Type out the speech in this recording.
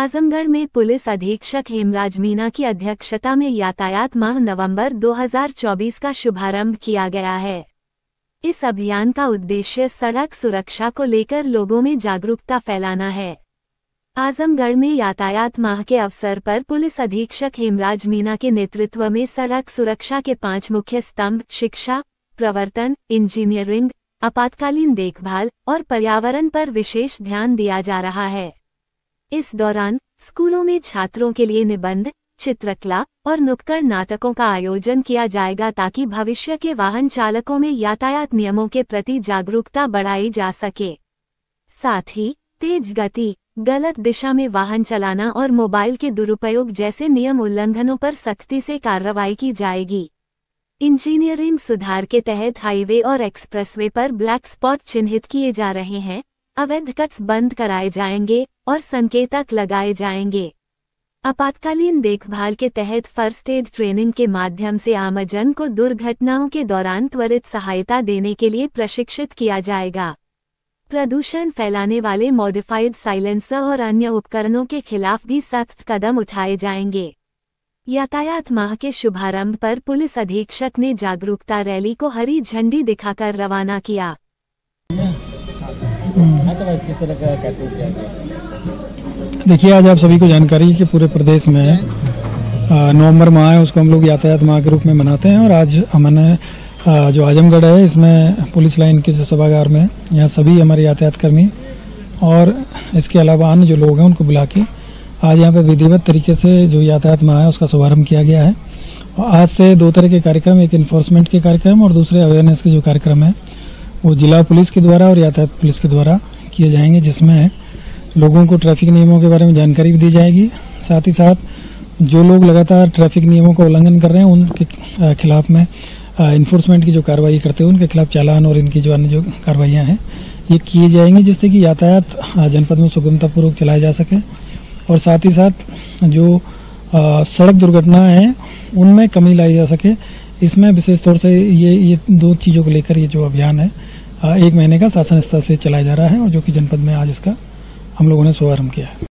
आजमगढ़ में पुलिस अधीक्षक हेमराज मीना की अध्यक्षता में यातायात माह नवंबर 2024 का शुभारंभ किया गया है। इस अभियान का उद्देश्य सड़क सुरक्षा को लेकर लोगों में जागरूकता फैलाना है। आजमगढ़ में यातायात माह के अवसर पर पुलिस अधीक्षक हेमराज मीना के नेतृत्व में सड़क सुरक्षा के पाँच मुख्य स्तंभ, शिक्षा, प्रवर्तन, इंजीनियरिंग, आपातकालीन देखभाल और पर्यावरण पर विशेष ध्यान दिया जा रहा है। इस दौरान स्कूलों में छात्रों के लिए निबंध, चित्रकला और नुक्कड़ नाटकों का आयोजन किया जाएगा ताकि भविष्य के वाहन चालकों में यातायात नियमों के प्रति जागरूकता बढ़ाई जा सके। साथ ही, तेज गति, गलत दिशा में वाहन चलाना और मोबाइल के दुरुपयोग जैसे नियम उल्लंघनों पर सख्ती से कार्रवाई की जाएगी। इंजीनियरिंग सुधार के तहत हाईवे और एक्सप्रेसवे पर ब्लैक स्पॉट चिन्हित किए जा रहे हैं। अवैध कट्स बंद कराए जाएँगे। और संकेतक लगाए जाएँगे। आपातकालीन देखभाल के तहत फ़र्स्ट एड ट्रेनिंग के माध्यम से आमजन को दुर्घटनाओं के दौरान त्वरित सहायता देने के लिए प्रशिक्षित किया जाएगा। प्रदूषण फैलाने वाले मॉडिफाइड साइलेंसर और अन्य उपकरणों के खिलाफ भी सख्त कदम उठाए जाएँगे। यातायात माह के शुभारंभ पर पुलिस अधीक्षक ने जागरूकता रैली को हरी झंडी दिखाकर रवाना किया। देखिए, आज आप सभी को जानकारी कि पूरे प्रदेश में नवंबर माह है उसको हम लोग यातायात माह के रूप में मनाते हैं और आज हमने जो आजमगढ़ है, इसमें पुलिस लाइन के सभागार में, यहाँ सभी हमारे यातायात कर्मी और इसके अलावा अन्य जो लोग हैं, उनको बुला के आज यहाँ पे विधिवत तरीके से जो यातायात माह है, उसका शुभारंभ किया गया है। और आज से दो तरह के कार्यक्रम, एक इन्फोर्समेंट के कार्यक्रम और दूसरे अवेयरनेस के जो कार्यक्रम है वो जिला पुलिस के द्वारा और यातायात पुलिस के द्वारा किए जाएँगे, जिसमें लोगों को ट्रैफ़िक नियमों के बारे में जानकारी भी दी जाएगी। साथ ही साथ जो लोग लगातार ट्रैफ़िक नियमों का उल्लंघन कर रहे हैं, उनके खिलाफ में इन्फोर्समेंट की जो कार्रवाई करते हैं, उनके खिलाफ चालान और इनकी जो अन्य जो कार्रवाइयाँ हैं, ये किए जाएँगी, जिससे कि यातायात जनपद में सुगमतापूर्वक चलाया जा सके। और साथ ही साथ जो सड़क दुर्घटनाएँ हैं, उनमें कमी लाई जा सके। इसमें विशेष तौर से ये ये दो चीज़ों को लेकर ये जो अभियान है एक महीने का शासन स्तर से चलाया जा रहा है और जो कि जनपद में आज इसका हम लोगों ने शुभारंभ किया है।